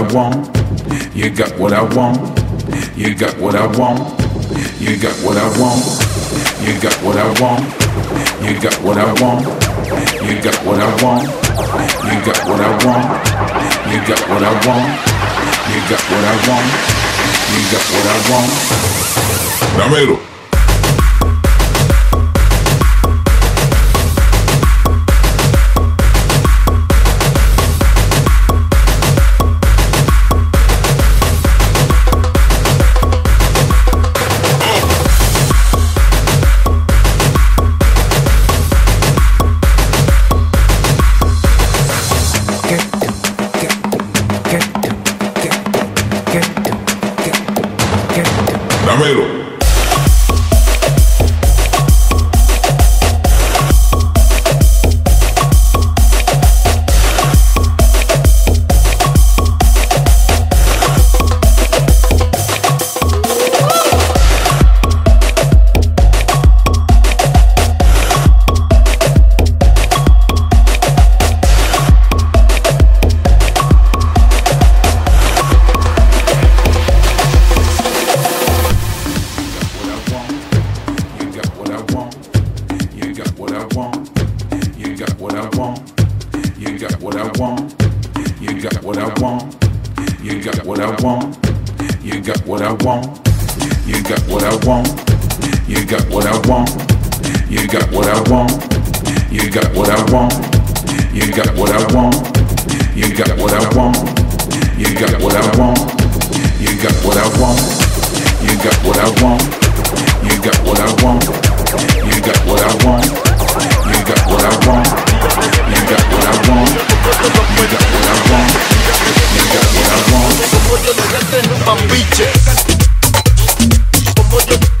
I want. You got what I want. You got what I want. You got what I want. You got what I want. You got what I want. You got what I want. You got what I want. You got what I want. You got what I want. You got what I want. Damelo. You got what I want. You got what I want. You got what I want. You got what I want. You got what I want. You got what I want. You got what I want. You got what I want. You got what I want. You got what I want. You got what I want. You got what I want. You got what I want got what I want. You got what I want. You got what I want. Como yo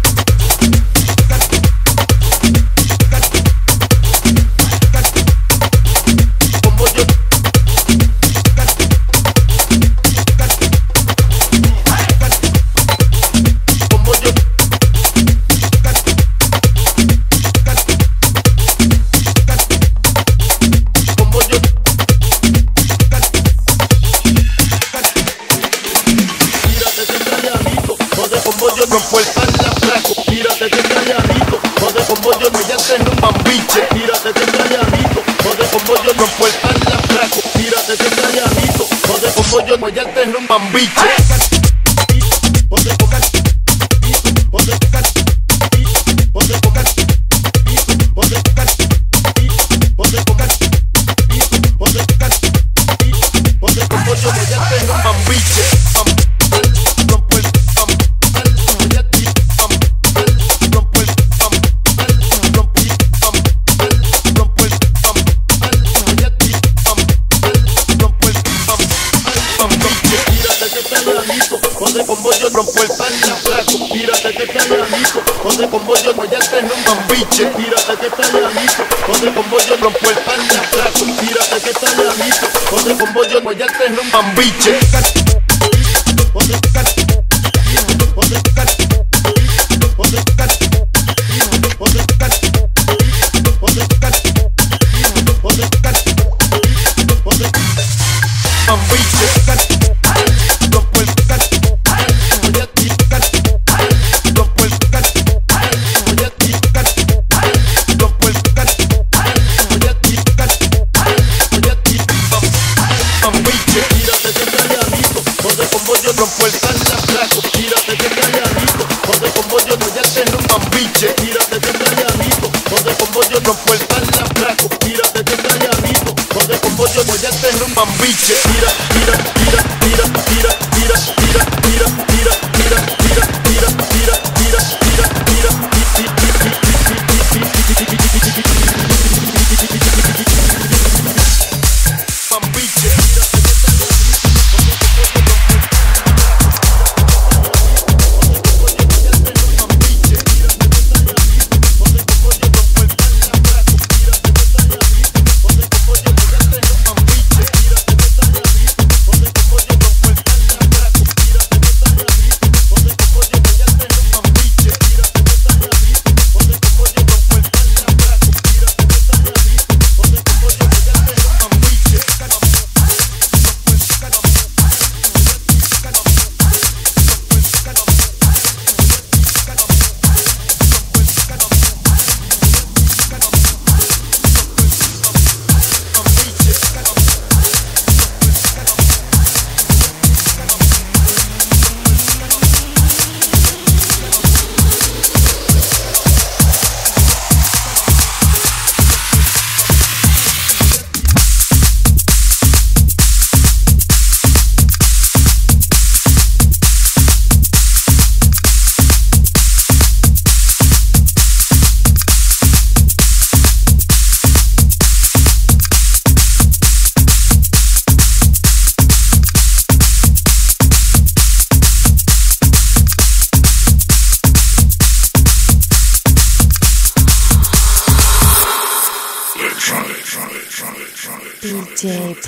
Soy yo, no ya te biche. Palm Beach.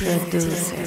producer.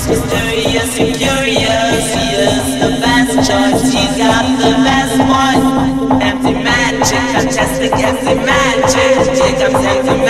It's mysterious and curious. The best choice. He's got the best one. Empty magic, fantastic, empty magic. Here comes empty magic.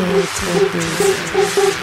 DJ, DJ, DJ.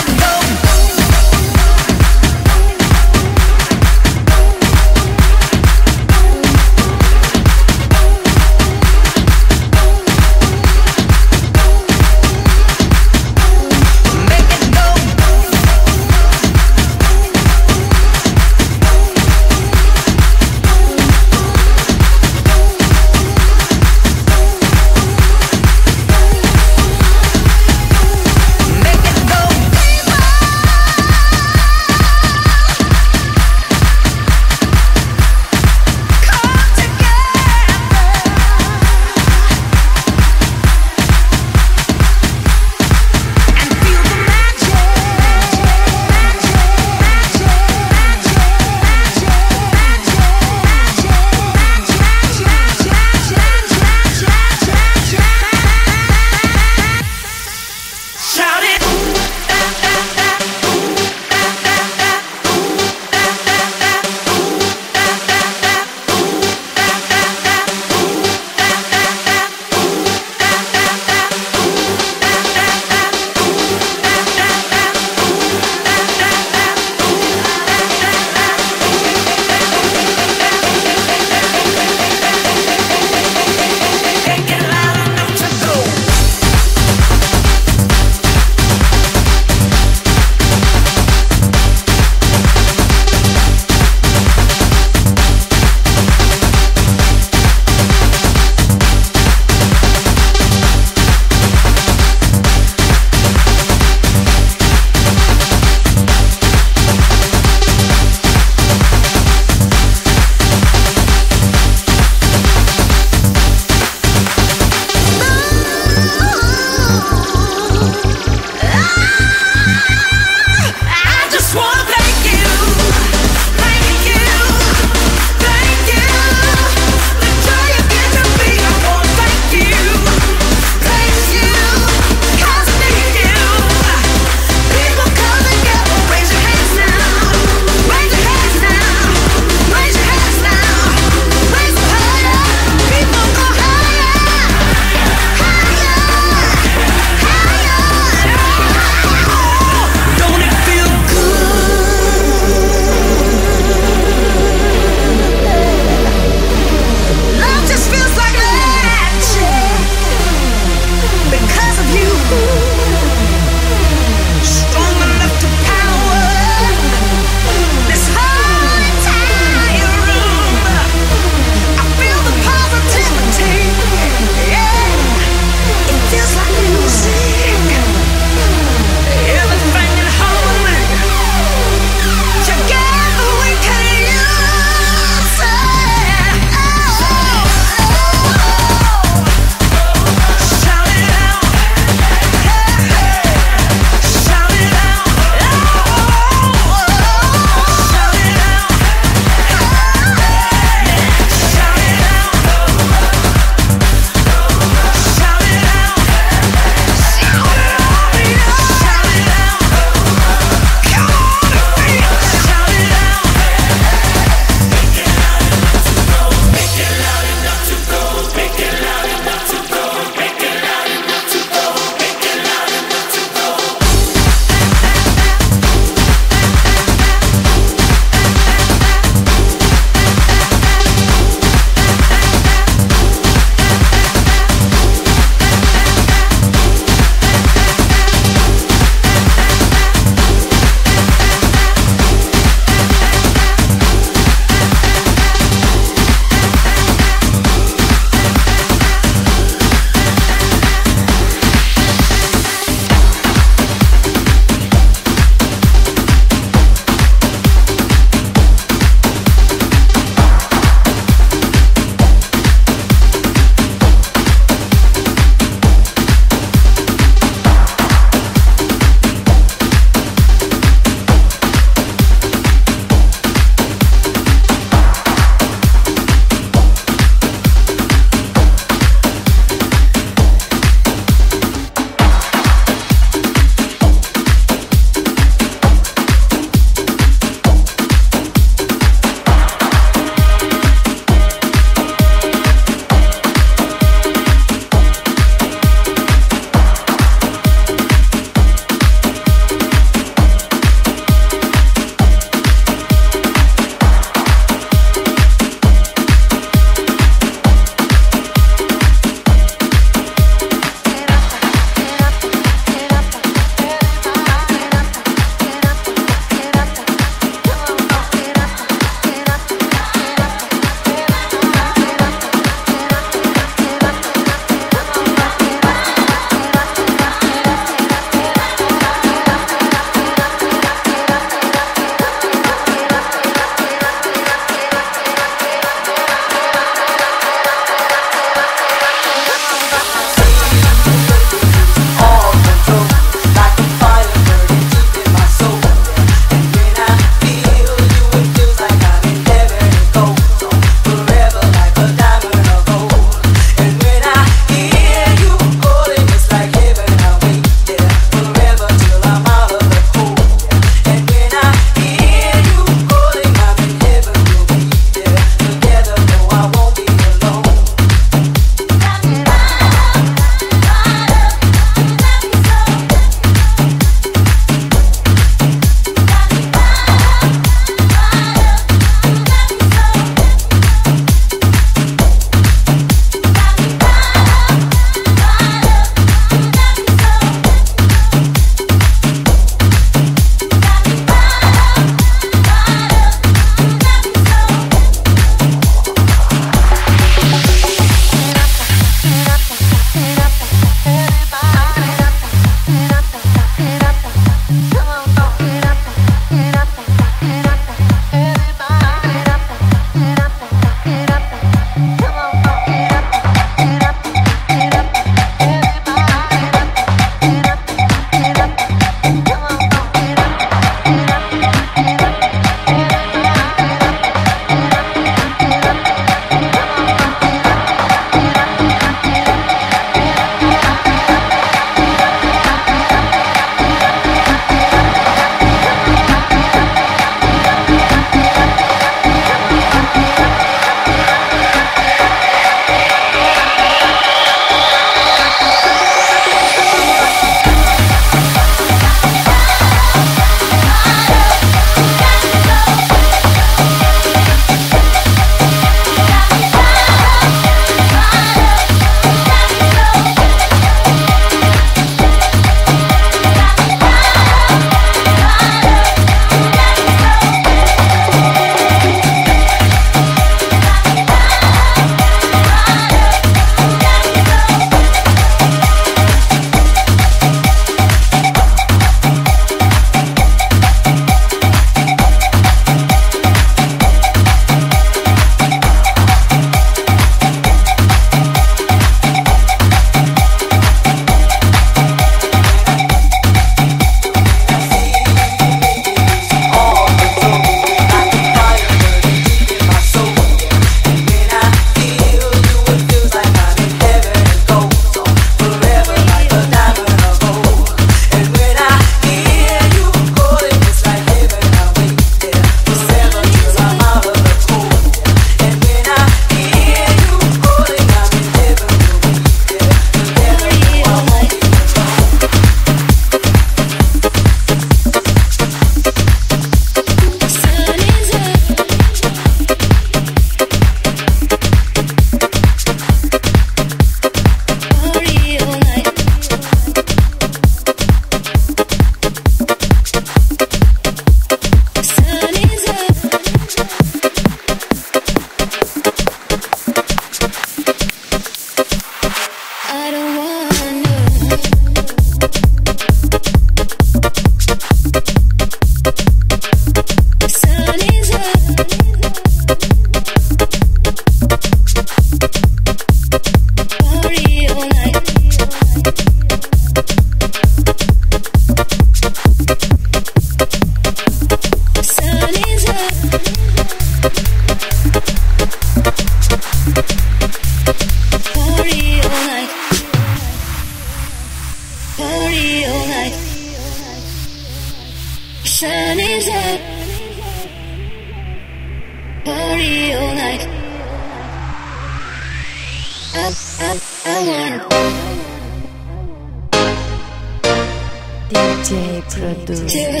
DJ producer